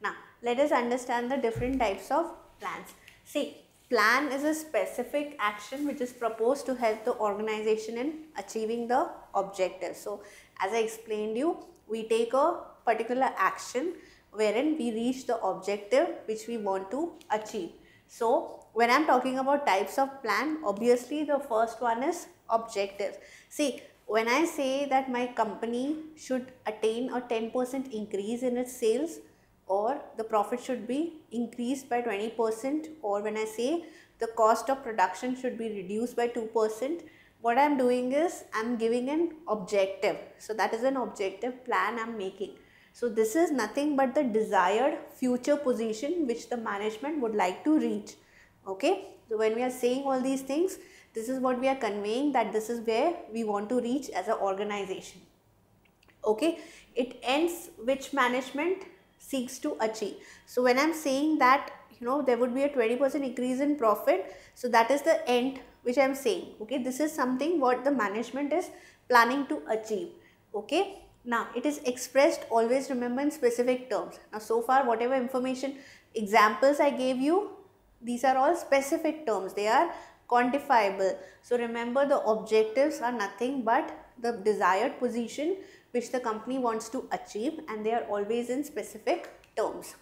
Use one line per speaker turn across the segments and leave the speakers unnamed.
Now, let us understand the different types of plans. See, plan is a specific action which is proposed to help the organization in achieving the objective. So, as I explained you, we take a particular action wherein we reach the objective which we want to achieve. So, when I am talking about types of plan, obviously the first one is objective. See, when I say that my company should attain a 10% increase in its sales or the profit should be increased by 20% or when I say the cost of production should be reduced by 2%, what I am doing is I am giving an objective. So, that is an objective plan I am making. So, this is nothing but the desired future position which the management would like to reach. Okay. So, when we are saying all these things, this is what we are conveying that this is where we want to reach as an organization. Okay. It ends which management seeks to achieve. So, when I am saying that you know there would be a 20% increase in profit, so that is the end which I am saying. Okay. This is something what the management is planning to achieve. Okay. Now, it is expressed always remember in specific terms. Now, so far whatever information examples I gave you, these are all specific terms. They are quantifiable. So, remember the objectives are nothing but the desired position which the company wants to achieve and they are always in specific terms.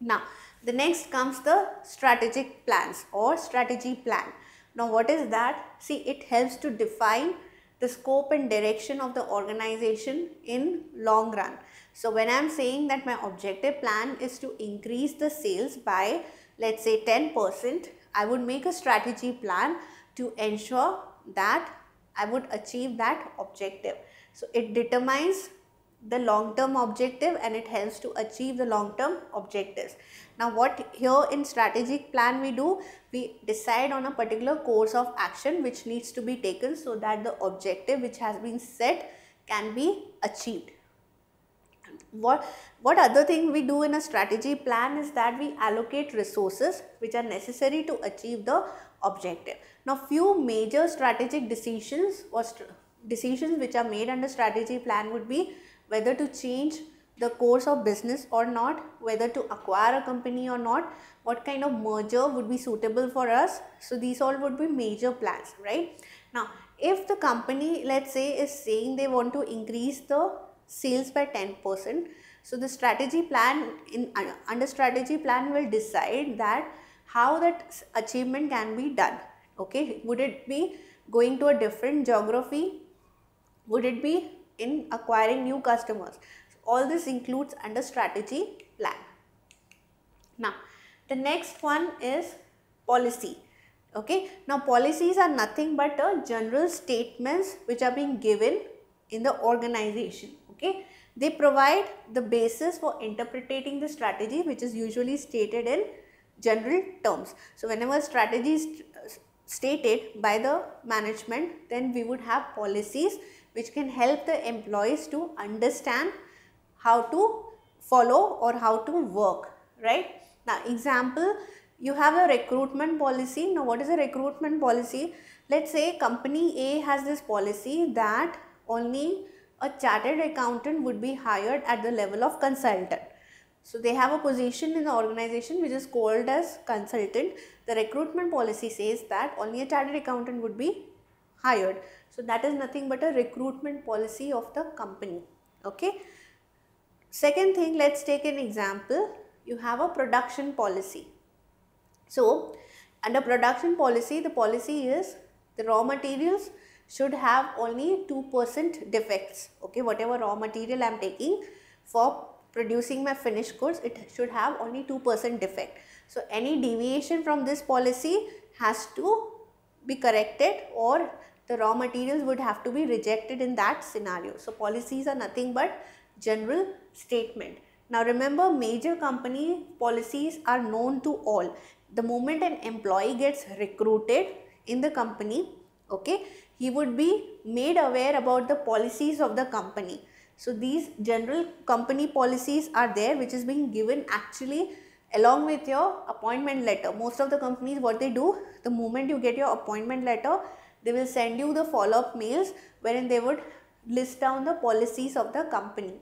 Now, the next comes the strategic plans or strategy plan. Now, what is that? See, it helps to define the scope and direction of the organization in long run. So, when I am saying that my objective plan is to increase the sales by let us say 10 percent, I would make a strategy plan to ensure that I would achieve that objective. So, it determines the long term objective and it helps to achieve the long term objectives. Now, what here in strategic plan we do, we decide on a particular course of action which needs to be taken so that the objective which has been set can be achieved what what other thing we do in a strategy plan is that we allocate resources which are necessary to achieve the objective. Now few major strategic decisions or st decisions which are made under strategy plan would be whether to change the course of business or not whether to acquire a company or not what kind of merger would be suitable for us. So these all would be major plans right? Now if the company let's say is saying they want to increase the sales by 10%. So, the strategy plan in uh, under strategy plan will decide that how that achievement can be done. Okay, would it be going to a different geography? Would it be in acquiring new customers? So, all this includes under strategy plan. Now, the next one is policy. Okay, now policies are nothing but a general statements which are being given in the organization okay. They provide the basis for interpreting the strategy which is usually stated in general terms. So, whenever strategy is stated by the management then we would have policies which can help the employees to understand how to follow or how to work right. Now example you have a recruitment policy. Now what is a recruitment policy? Let's say company A has this policy that only a chartered accountant would be hired at the level of consultant. So, they have a position in the organization which is called as consultant. The recruitment policy says that only a chartered accountant would be hired. So, that is nothing but a recruitment policy of the company. Okay. Second thing, let us take an example. You have a production policy. So, under production policy, the policy is the raw materials should have only 2% defects. Okay, whatever raw material I am taking for producing my finished goods, it should have only 2% defect. So, any deviation from this policy has to be corrected or the raw materials would have to be rejected in that scenario. So, policies are nothing but general statement. Now, remember major company policies are known to all. The moment an employee gets recruited in the company, okay, he would be made aware about the policies of the company. So, these general company policies are there which is being given actually along with your appointment letter. Most of the companies what they do, the moment you get your appointment letter, they will send you the follow up mails wherein they would list down the policies of the company.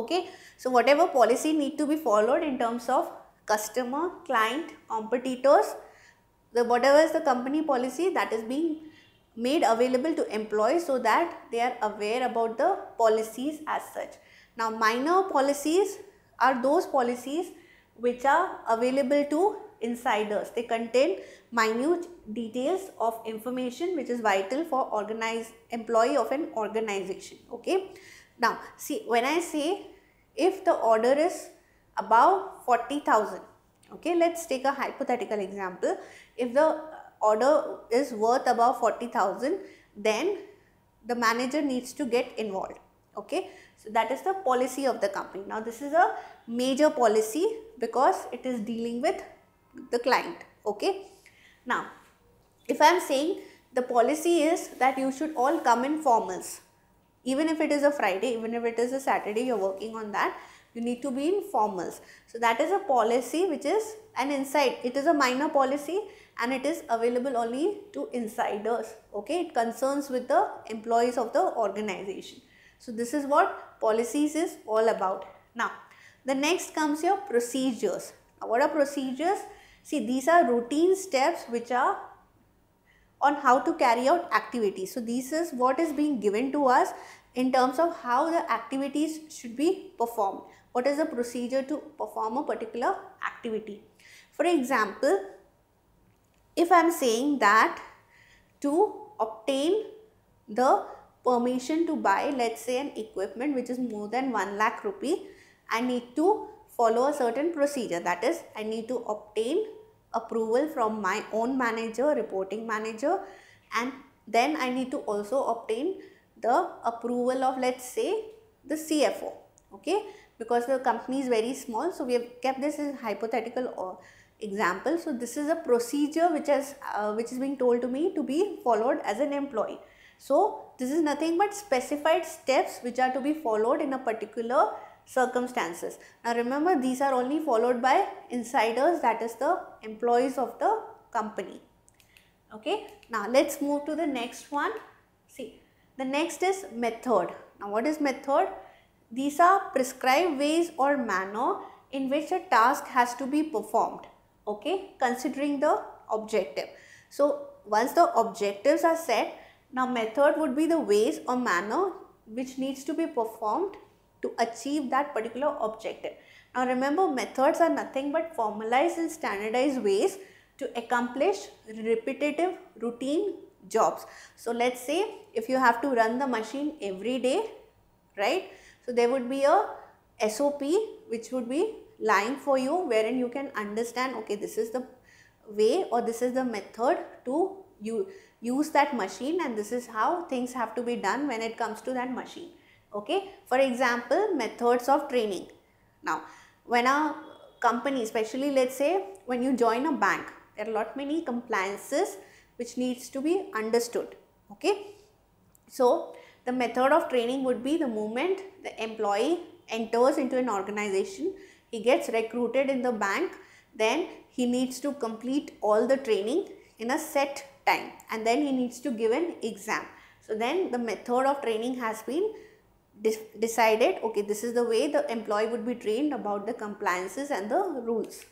okay so whatever policy need to be followed in terms of customer client competitors the whatever is the company policy that is being made available to employees so that they are aware about the policies as such. Now minor policies are those policies which are available to insiders. They contain minute details of information which is vital for organized employee of an organization okay? Now see when I say if the order is above 40,000 okay? Let's take a hypothetical example. If the order is worth above 40,000 then the manager needs to get involved okay? So that is the policy of the company. Now this is a major policy because it is dealing with the client okay? Now if i am saying the policy is that you should all come in formals even if it is a Friday, even if it is a Saturday, you're working on that, you need to be in formals. So that is a policy which is an insight It is a minor policy and it is available only to insiders. Okay, it concerns with the employees of the organization. So this is what policies is all about. Now, the next comes your procedures. Now, what are procedures? See, these are routine steps which are on how to carry out activities. So this is what is being given to us in terms of how the activities should be performed. What is the procedure to perform a particular activity. For example, if I am saying that to obtain the permission to buy let's say an equipment which is more than 1 lakh rupee, I need to follow a certain procedure. That is I need to obtain approval from my own manager, reporting manager and then I need to also obtain the approval of let's say the CFO okay? Because the company is very small so we have kept this as hypothetical uh, example so this is a procedure which has uh, which is being told to me to be followed as an employee so this is nothing but specified steps which are to be followed in a particular circumstances. Now remember these are only followed by insiders that is the employees of the company. Okay. Now let's move to the next one. See the next is method. Now what is method? These are prescribed ways or manner in which a task has to be performed. Okay. Considering the objective. So once the objectives are set, now method would be the ways or manner which needs to be performed to achieve that particular objective. Now remember methods are nothing but formalized and standardized ways to accomplish repetitive routine jobs. So let's say if you have to run the machine every day, right? So there would be a SOP which would be lying for you wherein you can understand okay this is the way or this is the method to you use that machine and this is how things have to be done when it comes to that machine okay. For example, methods of training. Now, when a company, especially let's say when you join a bank, there are lot many compliances which needs to be understood, okay. So, the method of training would be the moment the employee enters into an organization, he gets recruited in the bank, then he needs to complete all the training in a set time and then he needs to give an exam. So, then the method of training has been decided okay this is the way the employee would be trained about the compliances and the rules.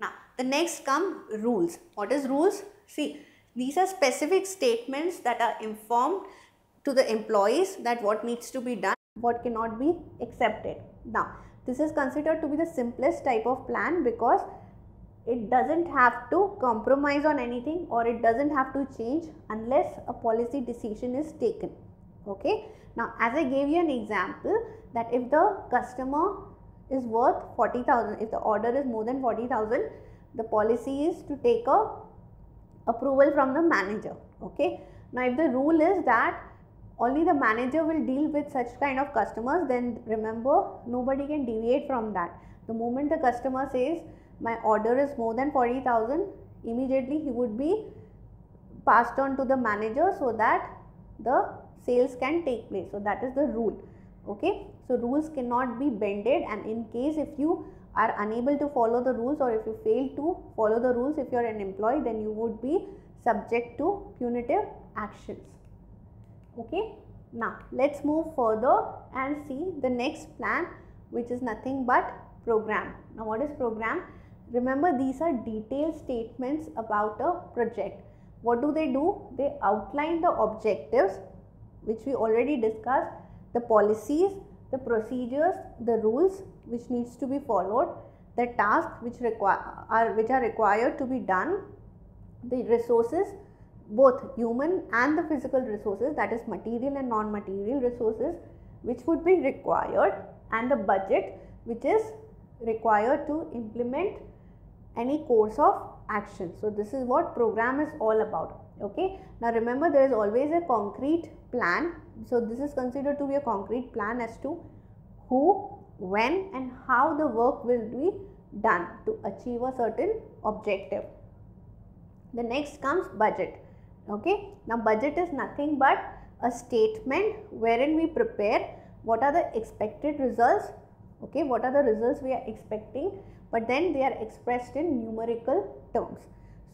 Now the next come rules. What is rules? See these are specific statements that are informed to the employees that what needs to be done, what cannot be accepted. Now this is considered to be the simplest type of plan because it doesn't have to compromise on anything or it doesn't have to change unless a policy decision is taken okay. Now as I gave you an example that if the customer is worth 40,000, if the order is more than 40,000, the policy is to take a approval from the manager, okay. Now if the rule is that only the manager will deal with such kind of customers then remember nobody can deviate from that. The moment the customer says my order is more than 40,000 immediately he would be passed on to the manager so that the sales can take place. So that is the rule. Okay. So rules cannot be bended and in case if you are unable to follow the rules or if you fail to follow the rules if you are an employee then you would be subject to punitive actions. Okay. Now let's move further and see the next plan which is nothing but program. Now what is program? Remember these are detailed statements about a project. What do they do? They outline the objectives which we already discussed, the policies, the procedures, the rules which needs to be followed, the tasks which require are which are required to be done, the resources both human and the physical resources that is material and non-material resources which would be required and the budget which is required to implement any course of action. So, this is what program is all about. Okay. Now, remember there is always a concrete plan. So, this is considered to be a concrete plan as to who, when and how the work will be done to achieve a certain objective. The next comes budget. Okay. Now, budget is nothing but a statement wherein we prepare what are the expected results. Okay? What are the results we are expecting? But then they are expressed in numerical terms.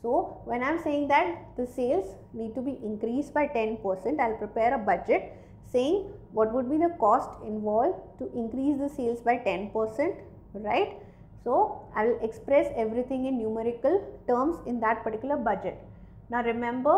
So when i'm saying that the sales need to be increased by 10% i'll prepare a budget saying what would be the cost involved to increase the sales by 10% right? So i will express everything in numerical terms in that particular budget now remember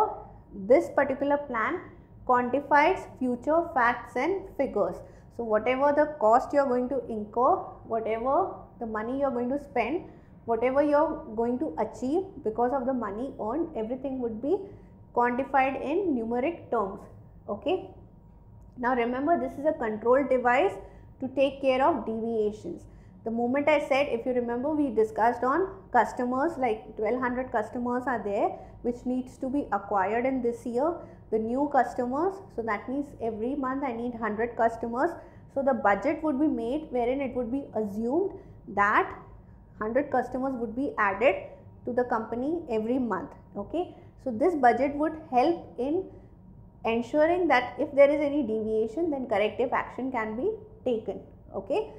this particular plan quantifies future facts and figures so, whatever the cost you are going to incur, whatever the money you are going to spend, whatever you are going to achieve because of the money earned, everything would be quantified in numeric terms. Okay. Now, remember this is a control device to take care of deviations. The moment I said if you remember we discussed on customers like 1200 customers are there which needs to be acquired in this year the new customers. So, that means every month I need 100 customers. So, the budget would be made wherein it would be assumed that 100 customers would be added to the company every month. Okay. So, this budget would help in ensuring that if there is any deviation then corrective action can be taken. Okay.